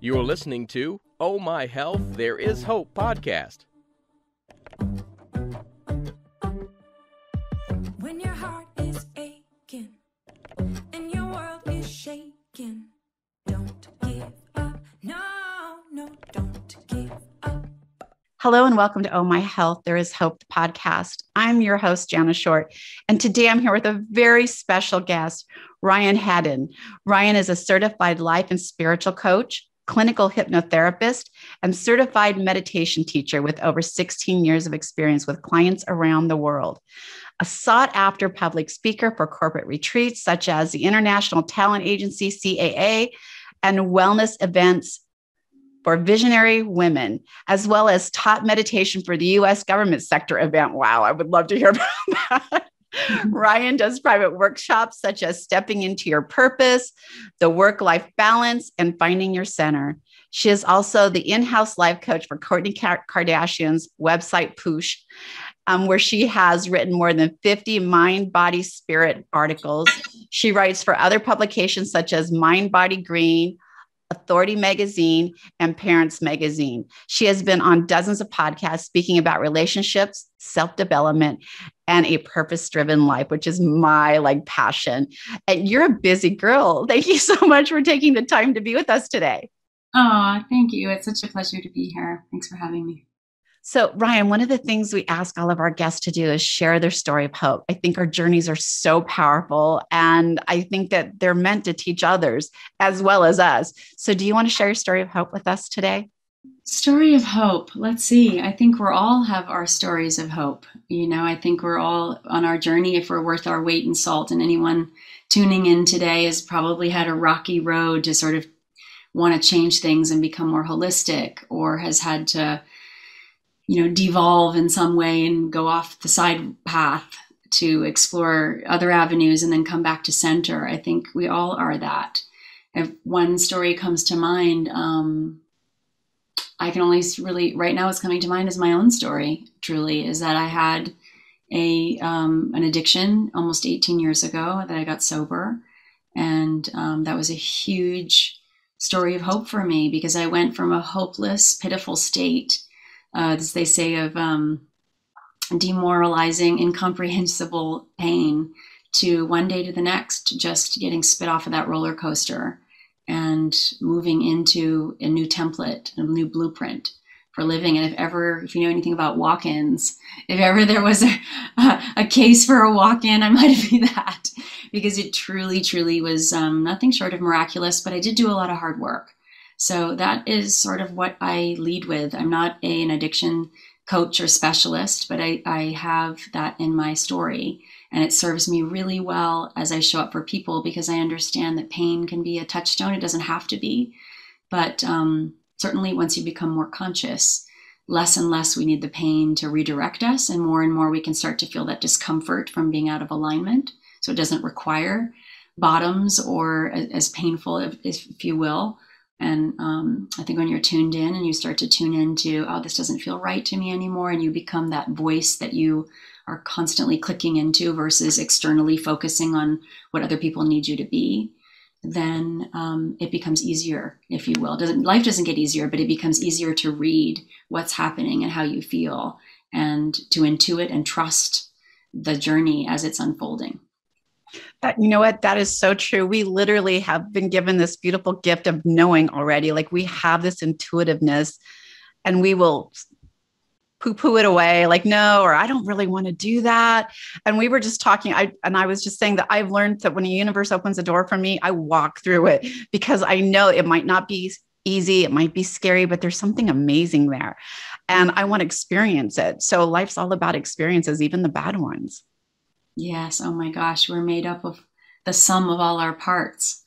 You're listening to Oh My Health, There Is Hope podcast. When your heart is aching and your world is shaking, don't give up. No, no, don't give up. Hello and welcome to Oh My Health, There Is Hope the podcast. I'm your host, Jana Short, and today I'm here with a very special guest, Ryan Haddon. Ryan is a certified life and spiritual coach, clinical hypnotherapist, and certified meditation teacher with over 16 years of experience with clients around the world. A sought after public speaker for corporate retreats such as the International Talent Agency, CAA, and wellness events for visionary women, as well as taught meditation for the US government sector event. Wow, I would love to hear about that. Ryan does private workshops such as stepping into your purpose, the work life balance, and finding your center. She is also the in house life coach for Kourtney Kardashian's website, Poosh, um, where she has written more than 50 mind, body, spirit articles. She writes for other publications such as Mind, Body, Green, Authority Magazine, and Parents Magazine. She has been on dozens of podcasts speaking about relationships, self development, and a purpose driven life, which is my like passion. And you're a busy girl. Thank you so much for taking the time to be with us today. Oh, thank you. It's such a pleasure to be here. Thanks for having me. So, Ryan, one of the things we ask all of our guests to do is share their story of hope. I think our journeys are so powerful, and I think that they're meant to teach others as well as us. So, do you want to share your story of hope with us today? Story of hope. Let's see. I think we're all have our stories of hope. You know, I think we're all on our journey if we're worth our weight in salt. And anyone tuning in today has probably had a rocky road to sort of want to change things and become more holistic, or has had to you know, devolve in some way and go off the side path to explore other avenues and then come back to center. I think we all are that. If one story comes to mind, um, I can only really right now what's coming to mind is my own story. Truly, is that I had a um, an addiction almost 18 years ago that I got sober, and um, that was a huge story of hope for me because I went from a hopeless, pitiful state uh, as they say, of um, demoralizing, incomprehensible pain to one day to the next, just getting spit off of that roller coaster and moving into a new template, a new blueprint for living. And if ever, if you know anything about walk ins, if ever there was a, a, case for a walk in, I might be that because it truly, truly was um, nothing short of miraculous. But I did do a lot of hard work. So that is sort of what I lead with. I'm not a, an addiction coach or specialist, but I, I have that in my story. And it serves me really well as I show up for people because I understand that pain can be a touchstone. It doesn't have to be. But um, certainly, once you become more conscious, less and less we need the pain to redirect us, and more and more we can start to feel that discomfort from being out of alignment. So it doesn't require bottoms or as painful, if, if you will, and um, I think when you're tuned in and you start to tune into, oh, this doesn't feel right to me anymore, and you become that voice that you are constantly clicking into versus externally focusing on what other people need you to be, then um, it becomes easier, if you will. Doesn't life doesn't get easier, but it becomes easier to read what's happening and how you feel, and to intuit and trust the journey as it's unfolding. That, you know what? That is so true. We literally have been given this beautiful gift of knowing already. Like we have this intuitiveness and we will poo poo it away like no or i don't really want to do that and we were just talking i and i was just saying that i've learned that when a universe opens a door for me i walk through it because i know it might not be easy it might be scary but there's something amazing there and i want to experience it so life's all about experiences even the bad ones Yes. Oh my gosh, we're made up of the sum of all our parts,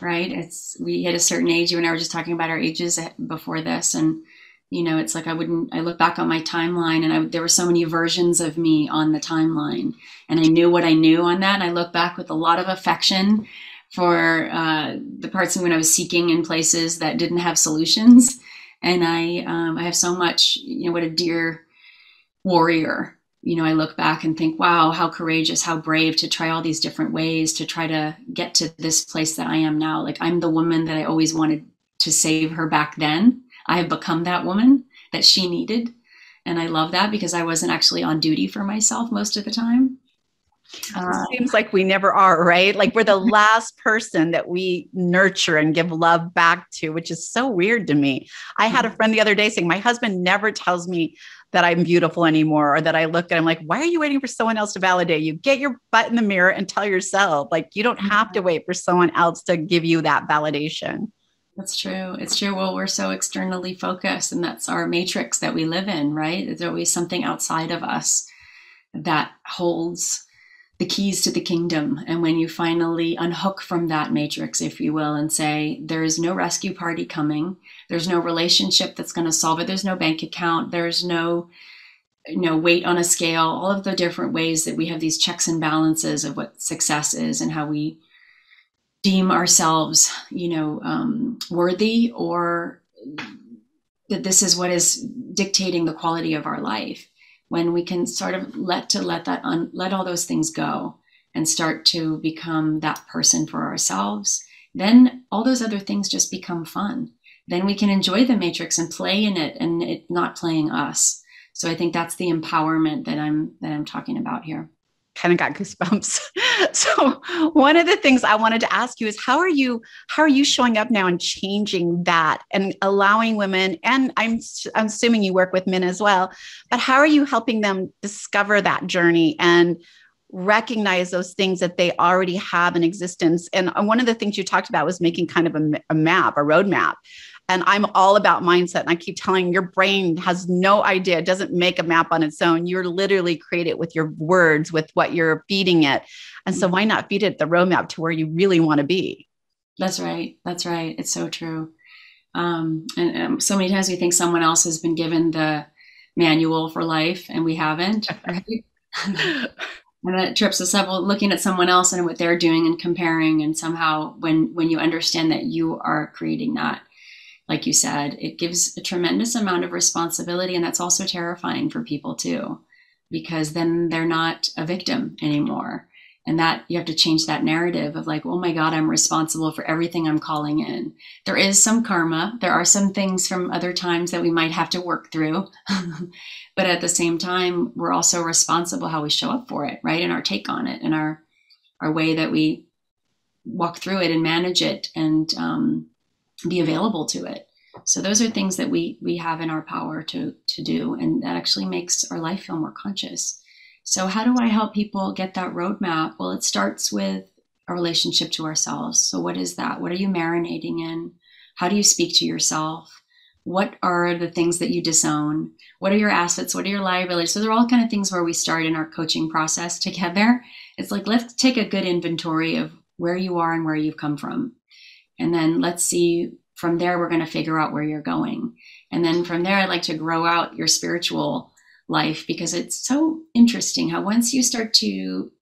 right? It's we hit a certain age. You and I were just talking about our ages before this, and you know, it's like I wouldn't. I look back on my timeline, and I, there were so many versions of me on the timeline, and I knew what I knew on that. And I look back with a lot of affection for uh, the parts of when I was seeking in places that didn't have solutions, and I um, I have so much. You know, what a dear warrior you know, I look back and think, wow, how courageous, how brave to try all these different ways to try to get to this place that I am now. Like, I'm the woman that I always wanted to save her back then. I have become that woman that she needed. And I love that because I wasn't actually on duty for myself most of the time. Uh, seems like we never are, right? Like we're the last person that we nurture and give love back to, which is so weird to me. I had a mm-hmm. friend the other day saying, My husband never tells me that I'm beautiful anymore or that I look at I'm like, why are you waiting for someone else to validate you? Get your butt in the mirror and tell yourself. Like you don't have to mm-hmm. wait for someone else to give you that validation. That's true. It's true. Well, we're so externally focused, and that's our matrix that we live in, right? There's always something outside of us that holds the keys to the kingdom. And when you finally unhook from that matrix, if you will, and say, there is no rescue party coming, there's no relationship that's going to solve it, there's no bank account, there's no you know weight on a scale. All of the different ways that we have these checks and balances of what success is and how we deem ourselves you know um, worthy or that this is what is dictating the quality of our life when we can sort of let to let that un, let all those things go and start to become that person for ourselves then all those other things just become fun. Then we can enjoy the matrix and play in it and it not playing us. So i think that's the empowerment that i'm that i'm talking about here kind of got goosebumps. so one of the things I wanted to ask you is how are you how are you showing up now and changing that and allowing women and I'm I'm assuming you work with men as well, but how are you helping them discover that journey and recognize those things that they already have in existence and uh, one of the things you talked about was making kind of a, a map a roadmap and I'm all about mindset. And I keep telling your brain has no idea, it doesn't make a map on its own. You're literally create it with your words, with what you're feeding it. And so why not feed it the roadmap to where you really want to be? That's right. That's right. It's so true. Um, and um, so many times we think someone else has been given the manual for life and we haven't. Right? and that trips us up looking at someone else and what they're doing and comparing and somehow when when you understand that you are creating that like you said, it gives a tremendous amount of responsibility. And that's also terrifying for people too, because then they're not a victim anymore. And that you have to change that narrative of like, oh my God, I'm responsible for everything I'm calling in. There is some karma. There are some things from other times that we might have to work through. but at the same time, we're also responsible how we show up for it, right? And our take on it and our our way that we walk through it and manage it and um, be available to it. So those are things that we we have in our power to to do, and that actually makes our life feel more conscious. So how do I help people get that roadmap? Well, it starts with a relationship to ourselves. So what is that? What are you marinating in? How do you speak to yourself? What are the things that you disown? What are your assets? What are your liabilities? So they're all kind of things where we start in our coaching process together. It's like let's take a good inventory of where you are and where you've come from and then let's see from there, we're going to figure out where you're going. And then from there, I'd like to grow out your spiritual life because it's so interesting how once you start to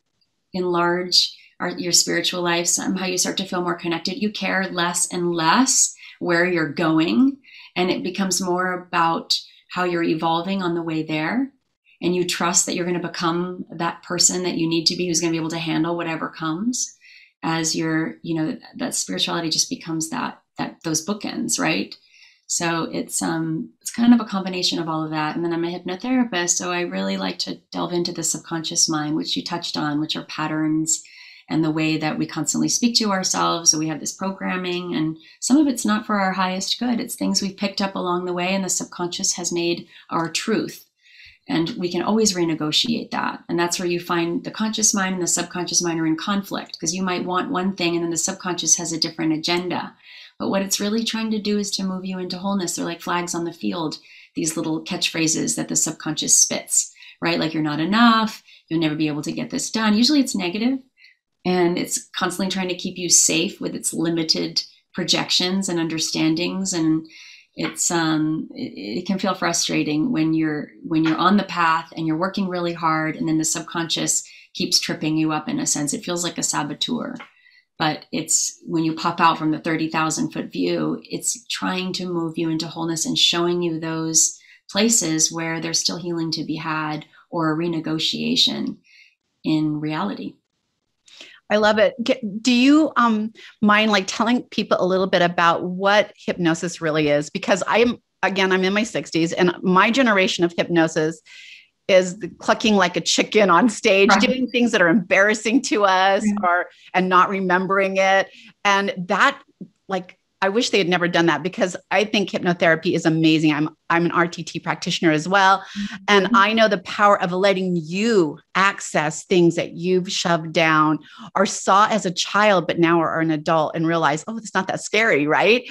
enlarge our, your spiritual life, somehow you start to feel more connected. You care less and less where you're going. And it becomes more about how you're evolving on the way there. And you trust that you're going to become that person that you need to be who's going to be able to handle whatever comes as your you know that spirituality just becomes that that those bookends right? So it's um it's kind of a combination of all of that. And then i'm a hypnotherapist so i really like to delve into the subconscious mind which you touched on which are patterns and the way that we constantly speak to ourselves. So we have this programming and some of it's not for our highest good. It's things we've picked up along the way and the subconscious has made our truth and we can always renegotiate that. And that's where you find the conscious mind and the subconscious mind are in conflict because you might want one thing and then the subconscious has a different agenda. But what it's really trying to do is to move you into wholeness. They're like flags on the field, these little catchphrases that the subconscious spits, right? Like you're not enough, you'll never be able to get this done. Usually it's negative and it's constantly trying to keep you safe with its limited projections and understandings and it's um it, it, can feel frustrating when you're when you're on the path and you're working really hard and then the subconscious keeps tripping you up in a sense it feels like a saboteur but it's when you pop out from the 30,000 foot view it's trying to move you into wholeness and showing you those places where there's still healing to be had or a renegotiation in reality. I love it. Do you um, mind like telling people a little bit about what hypnosis really is? Because I'm again, I'm in my 60s, and my generation of hypnosis is clucking like a chicken on stage, right. doing things that are embarrassing to us, mm-hmm. or and not remembering it, and that like I wish they had never done that because I think hypnotherapy is amazing. I'm I'm an RTT practitioner as well, mm-hmm. and I know the power of letting you access things that you've shoved down or saw as a child but now are an adult and realize, "Oh, it's not that scary, right?"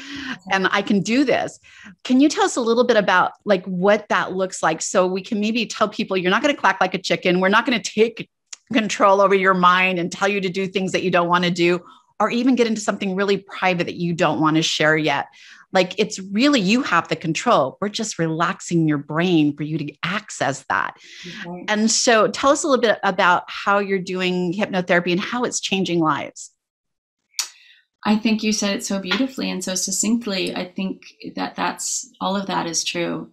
And I can do this. Can you tell us a little bit about like what that looks like so we can maybe tell people you're not going to clack like a chicken. We're not going to take control over your mind and tell you to do things that you don't want to do or even get into something really private that you don't want to share yet. Like it's really you have the control. We're just relaxing your brain for you to access that. And so tell us a little bit about how you're doing hypnotherapy and how it's changing lives. I think you said it so beautifully and so succinctly. I think that that's all of that is true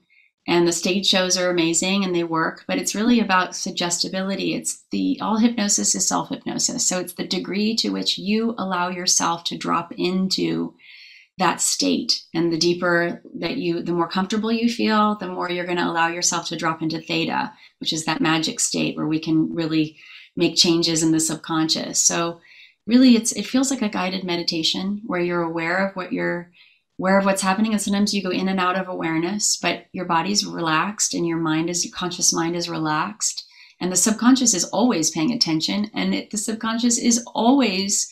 and the stage shows are amazing and they work but it's really about suggestibility. It's the all hypnosis is self hypnosis so it's the degree to which you allow yourself to drop into that state. And the deeper that you the more comfortable you feel the more you're going to allow yourself to drop into theta which is that magic state where we can really make changes in the subconscious. So really it's it feels like a guided meditation where you're aware of what you're aware of what's happening and sometimes you go in and out of awareness but your body's relaxed and your mind is your conscious mind is relaxed and the subconscious is always paying attention and it, the subconscious is always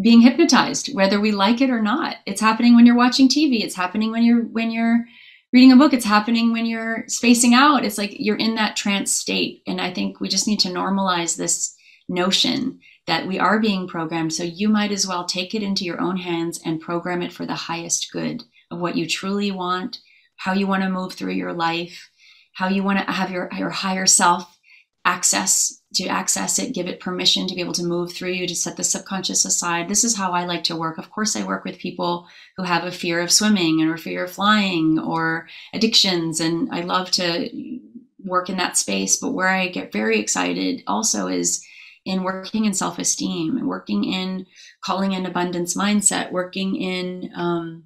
being hypnotized whether we like it or not. It's happening when you're watching tv it's happening when you're when you're reading a book it's happening when you're spacing out. It's like you're in that trance state and i think we just need to normalize this notion that we are being programmed. So you might as well take it into your own hands and program it for the highest good of what you truly want, how you want to move through your life, how you want to have your, your higher self access to access it, give it permission to be able to move through you, to set the subconscious aside. This is how I like to work. Of course, I work with people who have a fear of swimming or fear of flying or addictions. And I love to work in that space. But where I get very excited also is in working in self esteem, working in calling in abundance mindset, working in, um,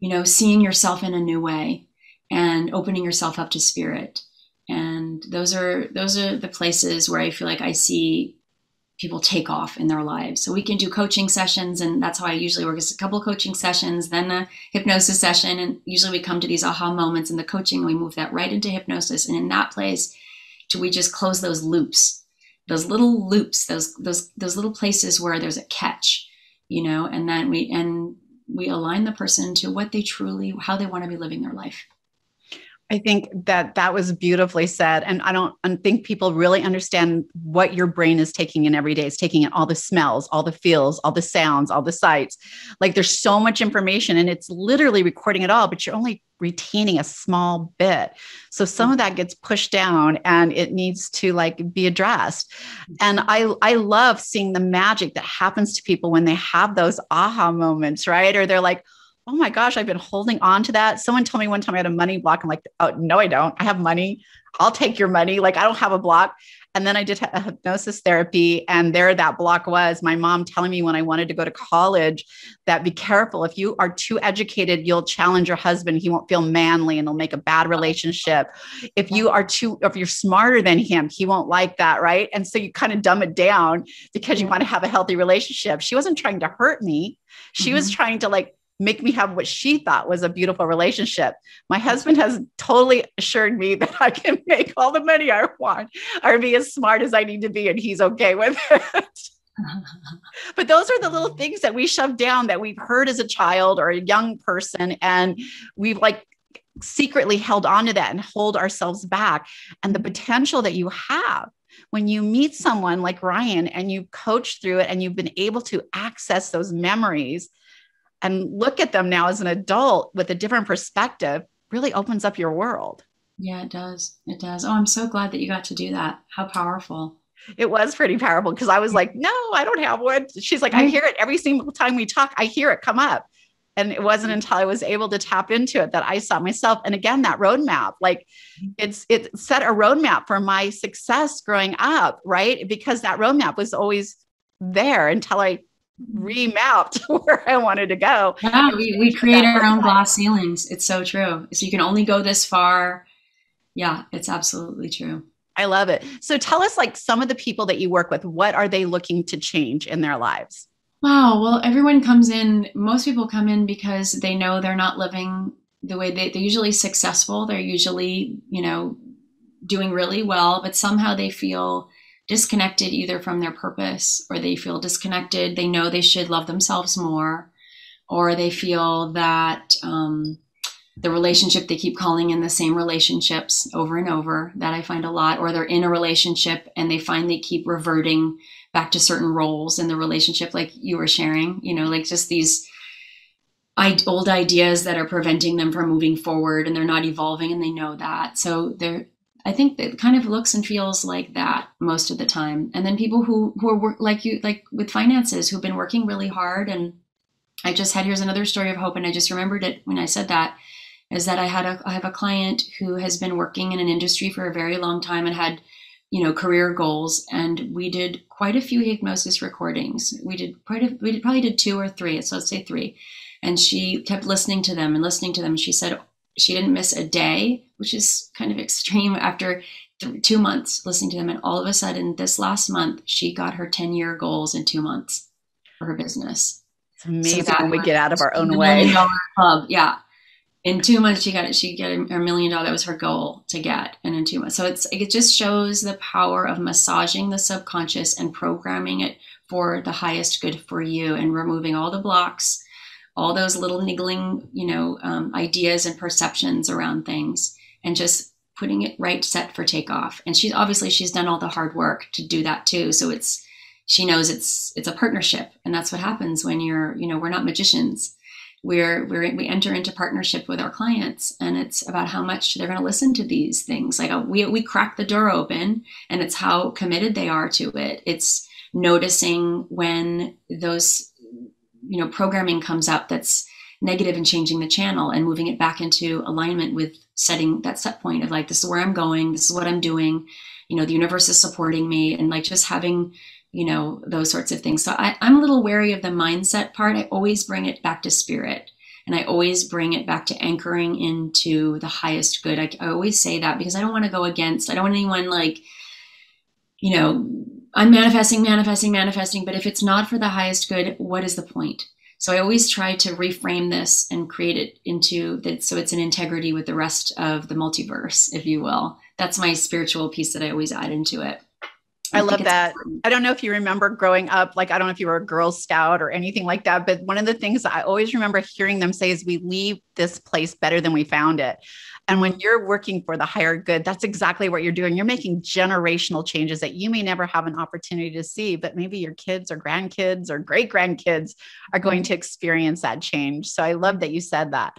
you know, seeing yourself in a new way and opening yourself up to spirit. And those are those are the places where I feel like I see people take off in their lives. So we can do coaching sessions, and that's how I usually work: is a couple coaching sessions, then a hypnosis session, and usually we come to these aha moments in the coaching. We move that right into hypnosis, and in that place, do we just close those loops those little loops, those those those little places where there's a catch, you know, and then we and we align the person to what they truly how they want to be living their life. I think that that was beautifully said. And I don't think people really understand what your brain is taking in every day. It's taking in all the smells, all the feels, all the sounds, all the sights. Like there's so much information and it's literally recording it all, but you're only retaining a small bit. So some of that gets pushed down and it needs to like be addressed. And I I love seeing the magic that happens to people when they have those aha moments, right? Or they're like, oh my gosh, I've been holding on to that. Someone told me one time I had a money block. I'm like, oh, no, I don't. I have money. I'll take your money. Like, I don't have a block. And then I did a hypnosis therapy, and there that block was my mom telling me when I wanted to go to college that be careful. If you are too educated, you'll challenge your husband. He won't feel manly and it'll make a bad relationship. If you are too, if you're smarter than him, he won't like that. Right. And so you kind of dumb it down because you want to have a healthy relationship. She wasn't trying to hurt me. She mm-hmm. was trying to like make me have what she thought was a beautiful relationship. My husband has totally assured me that I can make all the money I want or be as smart as I need to be, and he's okay with it. but those are the little things that we shove down that we've heard as a child or a young person, and we've like secretly held on to that and hold ourselves back. And the potential that you have when you meet someone like Ryan and you coach through it and you've been able to access those memories and look at them now as an adult with a different perspective really opens up your world. Yeah, it does. It does. Oh, I'm so glad that you got to do that. How powerful. It was pretty powerful because I was like, no, I don't have one. She's like, I hear it every single time we talk. I hear it come up. And it wasn't mm-hmm. until I was able to tap into it that I saw myself. And again, that roadmap, like mm-hmm. it's it set a roadmap for my success growing up, right? Because that roadmap was always there until I Mm-hmm. remapped where I wanted to go. Yeah, we, we create our own glass ceilings. It's so true. So you can only go this far. Yeah, it's absolutely true. I love it. So tell us like some of the people that you work with, what are they looking to change in their lives? Wow. Well, everyone comes in, most people come in because they know they're not living the way they, they're usually successful. They're usually, you know, doing really well, but somehow they feel disconnected either from their purpose or they feel disconnected. They know they should love themselves more, or they feel that um, the relationship they keep calling in the same relationships over and over that I find a lot, or they're in a relationship and they find they keep reverting back to certain roles in the relationship, like you were sharing, you know, like just these old ideas that are preventing them from moving forward and they're not evolving and they know that. So they're, I think it kind of looks and feels like that most of the time. And then people who, who are work, like you, like with finances, who've been working really hard. And I just had, here's another story of hope. And I just remembered it when I said that is that I had a I have a client who has been working in an industry for a very long time and had you know career goals and we did quite a few hypnosis recordings we did quite a we did, probably did two or three so let's say three and she kept listening to them and listening to them she said she didn't miss a day which is kind of extreme after th- two months listening to them. And all of a sudden this last month she got her 10 year goals in two months for her business. It's amazing so when we get out of our own way. club yeah. In two months she got it she got a million dollar that was her goal to get. And in two months so it's it just shows the power of massaging the subconscious and programming it for the highest good for you and removing all the blocks all those little niggling you know um, ideas and perceptions around things and just putting it right set for takeoff. And she's obviously she's done all the hard work to do that too. So it's she knows it's it's a partnership. And that's what happens when you're you know we're not magicians. We're, we're we enter into partnership with our clients and it's about how much they're going to listen to these things. Like uh, we, we crack the door open and it's how committed they are to it. It's noticing when those you know programming comes up that's negative and changing the channel and moving it back into alignment with setting that set point of like this is where i'm going this is what i'm doing you know the universe is supporting me and like just having you know, those sorts of things. So I, I'm a little wary of the mindset part. I always bring it back to spirit and I always bring it back to anchoring into the highest good. I, I always say that because I don't want to go against, I don't want anyone like, you know, I'm manifesting, manifesting, manifesting, but if it's not for the highest good, what is the point? So I always try to reframe this and create it into that so it's an integrity with the rest of the multiverse, if you will. That's my spiritual piece that I always add into it. I, I love that. Important. I don't know if you remember growing up, like, I don't know if you were a Girl Scout or anything like that, but one of the things I always remember hearing them say is we leave this place better than we found it. And when you're working for the higher good, that's exactly what you're doing. You're making generational changes that you may never have an opportunity to see, but maybe your kids or grandkids or great grandkids are going mm-hmm. to experience that change. So I love that you said that.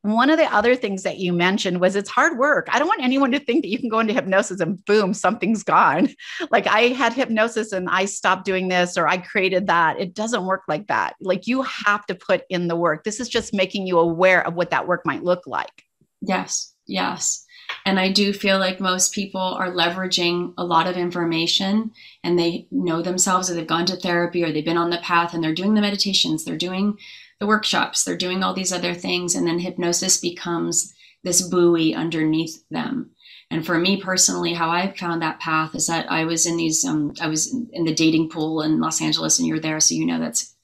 One of the other things that you mentioned was it's hard work. I don't want anyone to think that you can go into hypnosis and boom, something's gone. Like I had hypnosis and I stopped doing this or I created that. It doesn't work like that. Like you have to put in the work. This is just making you aware of what that work might look like. Yes, yes. And I do feel like most people are leveraging a lot of information and they know themselves or they've gone to therapy or they've been on the path and they're doing the meditations, they're doing the workshops, they're doing all these other things, and then hypnosis becomes this buoy underneath them. And for me personally, how I found that path is that I was in these, um, I was in the dating pool in Los Angeles, and you're there, so you know that's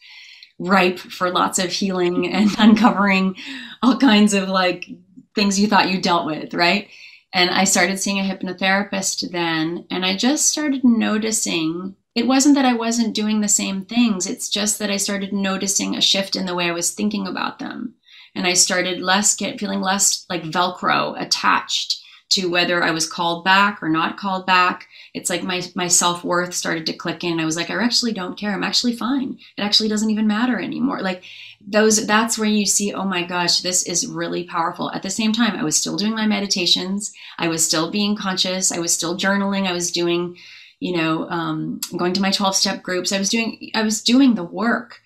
ripe for lots of healing and uncovering all kinds of like things you thought you dealt with, right? And I started seeing a hypnotherapist then, and I just started noticing it wasn't that I wasn't doing the same things. It's just that I started noticing a shift in the way I was thinking about them. And I started less get feeling less like Velcro attached to whether I was called back or not called back. It's like my, my self worth started to click in. I was like, I actually don't care. I'm actually fine. It actually doesn't even matter anymore. Like those, that's where you see, oh my gosh, this is really powerful. At the same time, I was still doing my meditations. I was still being conscious. I was still journaling. I was doing you know, um, going to my 12 step groups. I was doing, I was doing the work.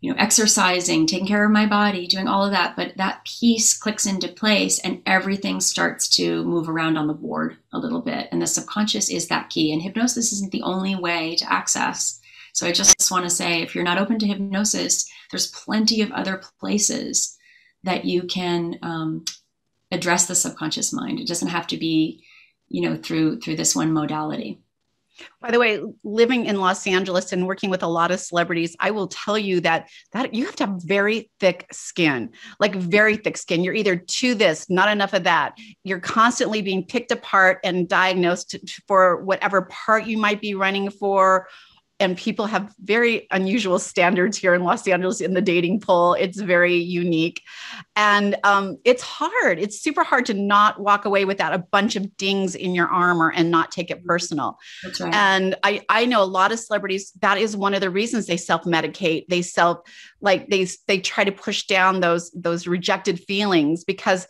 You know, exercising, taking care of my body, doing all of that. But that piece clicks into place and everything starts to move around on the board a little bit. And the subconscious is that key. And hypnosis isn't the only way to access. So I just want to say if you're not open to hypnosis, there's plenty of other places that you can um, address the subconscious mind. It doesn't have to be, you know, through through this one modality. By the way, living in Los Angeles and working with a lot of celebrities, I will tell you that that you have to have very thick skin, like very thick skin. You're either to this, not enough of that. You're constantly being picked apart and diagnosed for whatever part you might be running for and people have very unusual standards here in Los Angeles in the dating pool. It's very unique. And um, it's hard. It's super hard to not walk away without a bunch of dings in your armor and not take it personal. That's right. And I, I know a lot of celebrities, that is one of the reasons they self-medicate. They self like they they try to push down those those rejected feelings because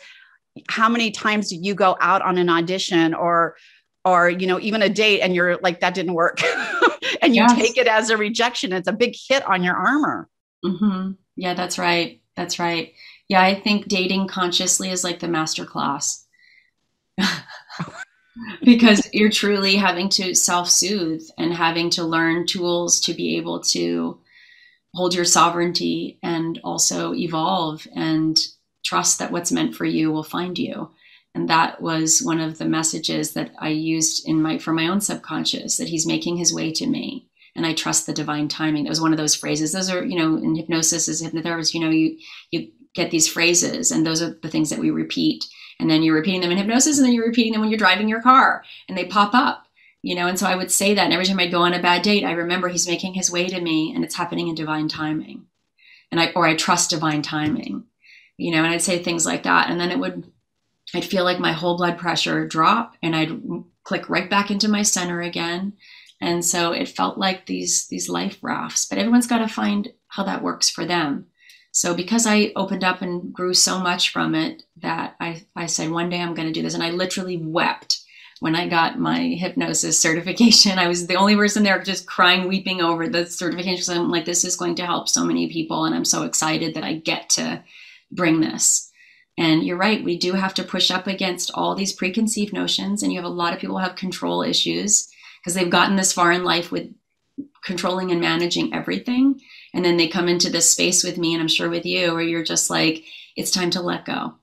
how many times do you go out on an audition or or you know even a date and you're like that didn't work and you Yes. take it as a rejection it's a big hit on your armor hmm Yeah, that's right. That's right. Yeah, I think dating consciously is like the master class. because you're truly having to self soothe and having to learn tools to be able to hold your sovereignty and also evolve and trust that what's meant for you will find you. And that was one of the messages that I used in my for my own subconscious that he's making his way to me and I trust the divine timing. That was one of those phrases. Those are, you know, in hypnosis as hypnotherapist, you know, you you get these phrases and those are the things that we repeat. And then you're repeating them in hypnosis and then you're repeating them when you're driving your car and they pop up. You know, and so I would say that and every time I'd go on a bad date, I remember he's making his way to me and it's happening in divine timing. And I or I trust divine timing. You know, and I'd say things like that. And then it would I'd feel like my whole blood pressure drop and I'd click right back into my center again. And so it felt like these these life rafts but everyone's got to find how that works for them. So because i opened up and grew so much from it that i i said one day i'm going to do this. And i literally wept when i got my hypnosis certification. I was the only person there just crying weeping over the certification because i'm like this is going to help so many people and i'm so excited that i get to bring this and you're right we do have to push up against all these preconceived notions and you have a lot of people have control issues because they've gotten this far in life with controlling and managing everything. And then they come into this space with me, and I'm sure with you, where you're just like, it's time to let go.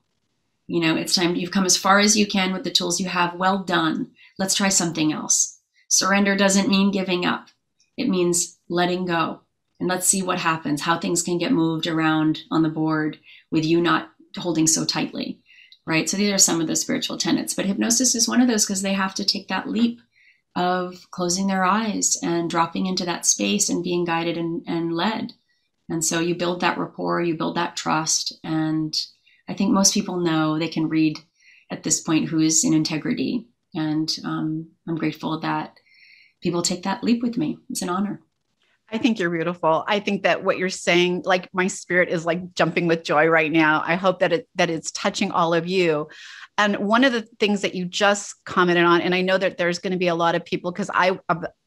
You know, it's time, you've come as far as you can with the tools you have. Well done. Let's try something else. Surrender doesn't mean giving up, it means letting go. And let's see what happens, how things can get moved around on the board with you not holding so tightly. Right. So these are some of the spiritual tenets. But hypnosis is one of those because they have to take that leap of closing their eyes and dropping into that space and being guided and, and led. And so you build that rapport, you build that trust. And I think most people know they can read at this point who is in integrity. And um, I'm grateful that people take that leap with me. It's an honor. I think you're beautiful. I think that what you're saying, like my spirit is like jumping with joy right now. I hope that it that it's touching all of you. And one of the things that you just commented on, and I know that there's going to be a lot of people because I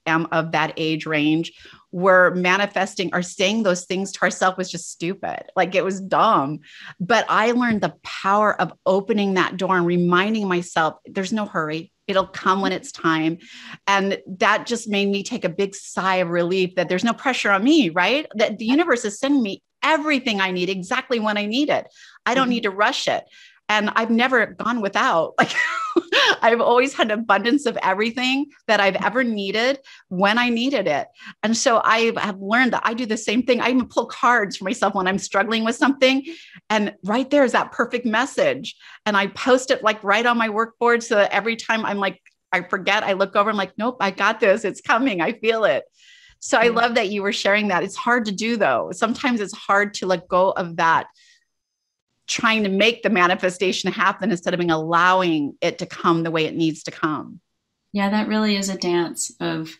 am of that age range where manifesting or saying those things to ourselves was just stupid. Like it was dumb. But I learned the power of opening that door and reminding myself there's no hurry. It'll come when it's time. And that just made me take a big sigh of relief that there's no pressure on me, right? That the universe is sending me everything I need exactly when I need it. I don't Mhm. need to rush it. And I've never gone without. Like I've always had abundance of everything that I've ever needed when I needed it. And so I have learned that I do the same thing. I even pull cards for myself when I'm struggling with something. And right there is that perfect message. And I post it like right on my work board so that every time I'm like, I forget, I look over, I'm like, nope, I got this. It's coming. I feel it. So I love that you were sharing that. It's hard to do though. Sometimes it's hard to let go of that trying to make the manifestation happen instead of being allowing it to come the way it needs to come. Yeah, that really is a dance of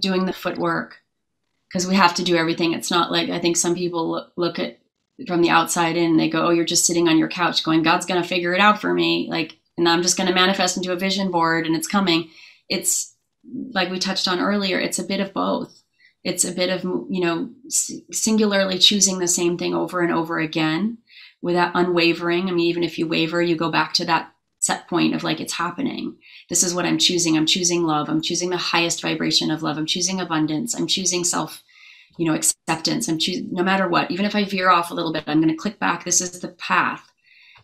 doing the footwork because we have to do everything. It's not like I think some people look, look at from the outside in, they go, Oh, you're just sitting on your couch going, God's going to figure it out for me. Like, and I'm just going to manifest into a vision board and it's coming. It's like we touched on earlier, it's a bit of both. It's a bit of, you know, singularly choosing the same thing over and over again without unwavering. I mean, even if you waver, you go back to that set point of like, it's happening. This is what I'm choosing. I'm choosing love. I'm choosing the highest vibration of love. I'm choosing abundance. I'm choosing self, you know, acceptance. I'm choosing, no matter what, even if I veer off a little bit, I'm going to click back. This is the path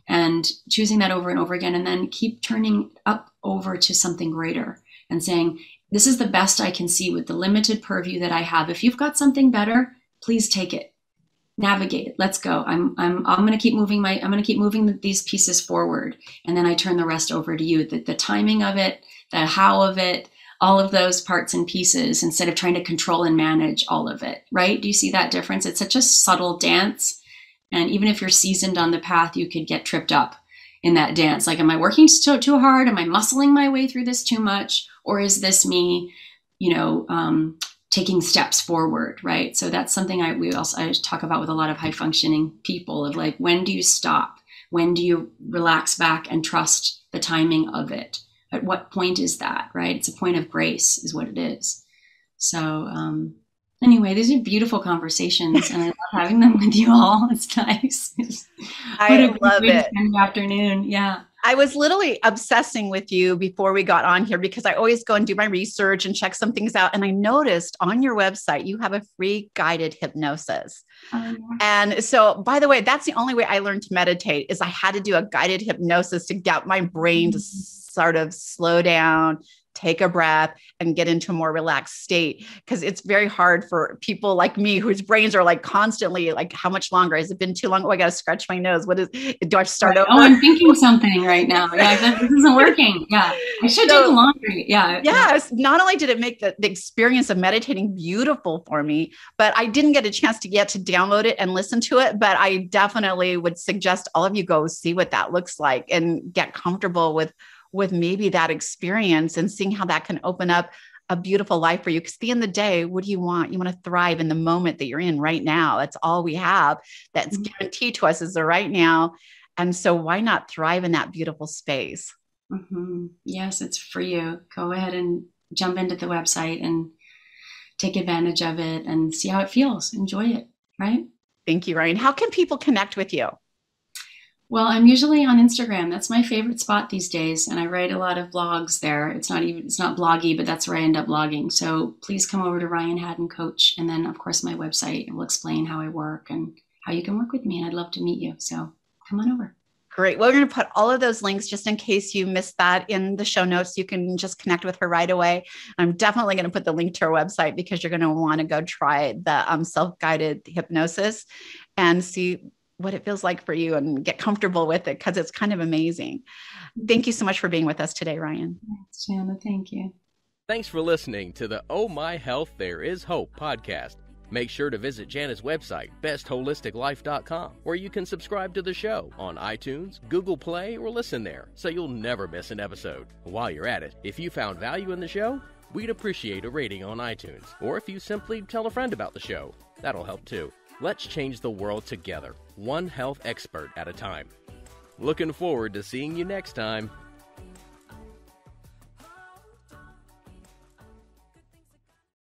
and choosing that over and over again. And then keep turning up over to something greater and saying, this is the best I can see with the limited purview that I have. If you've got something better, please take it. Navigate it. Let's go. I'm I'm I'm going to keep moving my I'm going to keep moving these pieces forward and then I turn the rest over to you. The the timing of it, the how of it, all of those parts and pieces instead of trying to control and manage all of it, right? Do you see that difference? It's such a subtle dance. And even if you're seasoned on the path, you could get tripped up in that dance. Like, am I working too, too hard? Am I muscling my way through this too much? Or is this me, you know, um, taking steps forward, right? So that's something I we also I talk about with a lot of high functioning people of like when do you stop? When do you relax back and trust the timing of it? At what point is that, right? It's a point of grace, is what it is. So um, anyway, these are beautiful conversations, and I love having them with you all. It's nice. I love it. Afternoon, yeah. I was literally obsessing with you before we got on here because I always go and do my research and check some things out. And I noticed on your website you have a free guided hypnosis. Um, and so, by the way, that's the only way I learned to meditate is I had to do a guided hypnosis to get my brain to mm-hmm. sort of slow down, take a breath and get into a more relaxed state. Because it's very hard for people like me whose brains are like constantly like how much longer? Has it been too long? Oh i gotta scratch my nose. What is do i start right. over? Oh i'm thinking something right now. Yeah this isn't working. Yeah. I should so, do the laundry. Yeah. Yes. Not only did it make the, the experience of meditating beautiful for me but i didn't get a chance to get to download it and listen to it but i definitely would suggest all of you go see what that looks like and get comfortable with with maybe that experience and seeing how that can open up a beautiful life for you. Because at the end of the day, what do you want? You want to thrive in the moment that you're in right now. That's all we have. That's mm-hmm. guaranteed to us is the right now. And so why not thrive in that beautiful space? Mm-hmm. Yes, it's for you. Go ahead and jump into the website and take advantage of it and see how it feels. Enjoy it, right? Thank you, Ryan. How can people connect with you? Well, I'm usually on Instagram. That's my favorite spot these days, and I write a lot of blogs there. It's not even it's not bloggy, but that's where I end up blogging. So please come over to Ryan Haddon Coach, and then of course my website will explain how I work and how you can work with me. And I'd love to meet you. So come on over. Great. Well, we're going to put all of those links just in case you missed that in the show notes. You can just connect with her right away. I'm definitely going to put the link to her website because you're going to want to go try the um, self guided hypnosis and see what it feels like for you and get comfortable with it because it's kind of amazing. Thank you so much for being with us today, Ryan. Thanks, Jana. Thank you. Thanks for listening to the Oh My Health There Is Hope podcast. Make sure to visit Jana's website, bestholisticlife.com, where you can subscribe to the show on iTunes, Google Play, or listen there so you'll never miss an episode. While you're at it, if you found value in the show, we'd appreciate a rating on iTunes, or if you simply tell a friend about the show, that'll help too. Let's change the world together, one health expert at a time. Looking forward to seeing you next time.